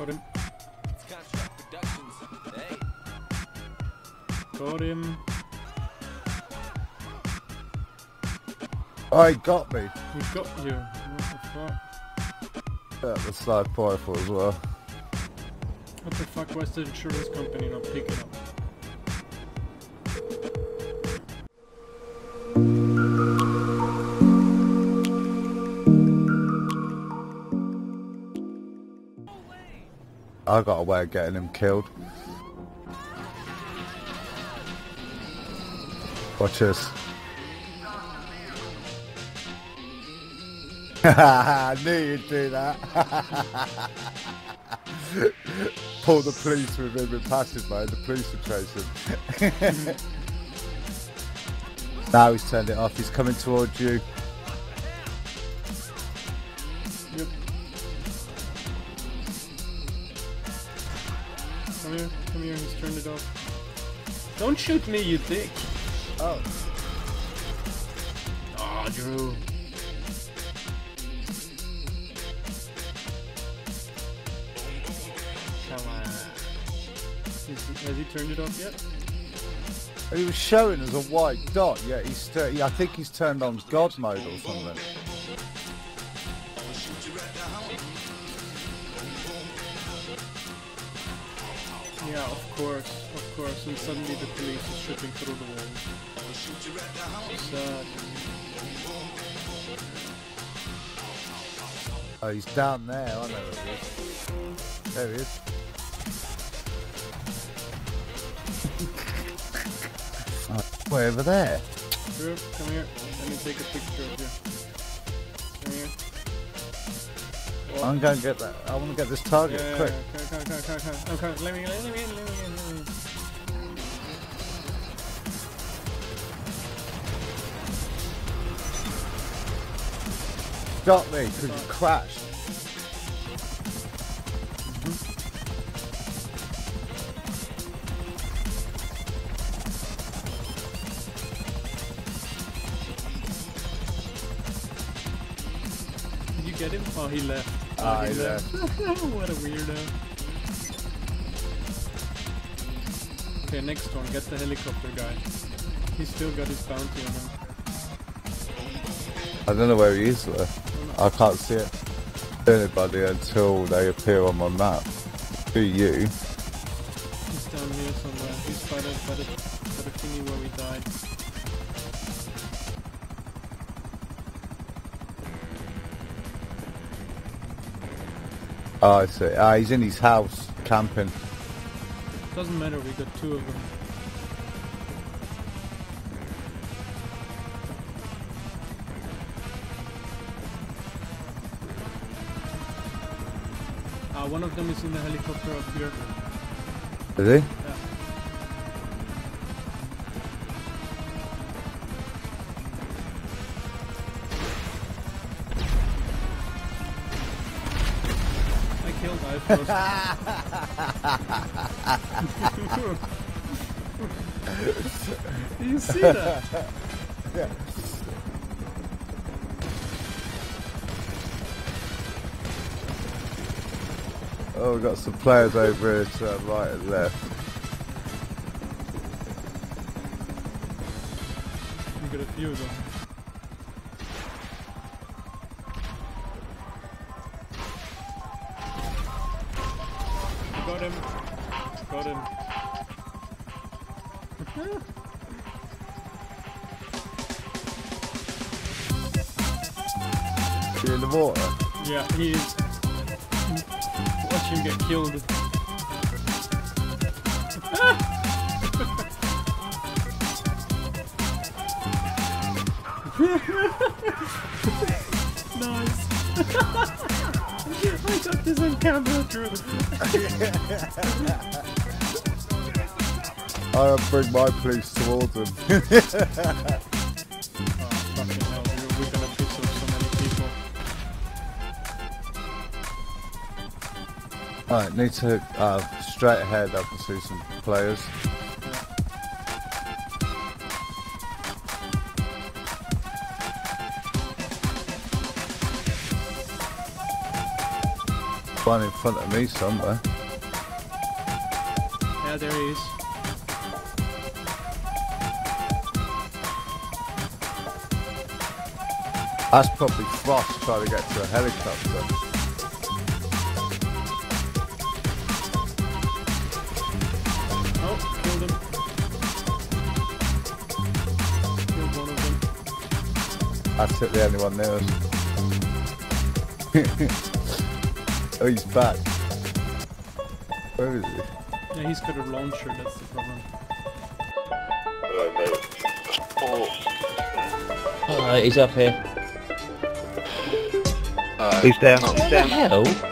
Got him. It's Construct Productions. Hey. Got him. Oh, he got me. He got you. What the fuck? Yeah, the sniper rifle as well. What the fuck? Why's the insurance company not picking up? I got a way of getting him killed. Watch this. I knew you'd do that. Pull the police with him in passive mode, the police will chase him. now he's turned it off, he's coming towards you. Come here, come here, he's turned it off. Don't shoot me, you dick! Oh. Aw, Drew. Come on. Is he, has he turned it off yet? He was showing as a white dot, yeah, he's st- yeah, I think he's turned on God mode or something. Yeah, of course, of course. And suddenly the police is shooting through the walls. Sad. Oh, he's down there, I know where he is. There he is. oh, way over there. Drew, come here. Let me take a picture of you. I'm going to get that. I want to get this target, yeah, quick. yeah. Okay, let me, let me, let me, let me. Got me, because you crashed. Did you get him? Oh, he left. Ah, he left. what a weirdo. Okay, next one. Get the helicopter guy. He's still got his bounty on him. I don't know where he is though. I can't see it. Anybody until they appear on my map. Who you? He's down here somewhere. He's by the, by the, by the thingy where we died. Oh, I see. Ah, he's in his house, camping. Doesn't matter, we got two of them. Uh, one of them is in the helicopter up here. Is he? I killed Do you see that? Yeah. Oh, we've got some players over here to our right and left. We got a few of them. Him. Is he in the water? Yeah, he is. Watch him get killed. nice. I got this on camera, Drew. I'll bring my police towards him. Oh, hell, We're gonna piss off so many people. Alright, need to, uh, straight ahead I can see some players. One in front of me somewhere. Yeah, there he is. That's probably Frost trying to get to a helicopter. Oh, killed him. Killed one of them. That's it, the only one there. oh, he's back. Where is he? Yeah, he's got a launcher, that's the problem. Alright, he's up here. He's down. What the hell?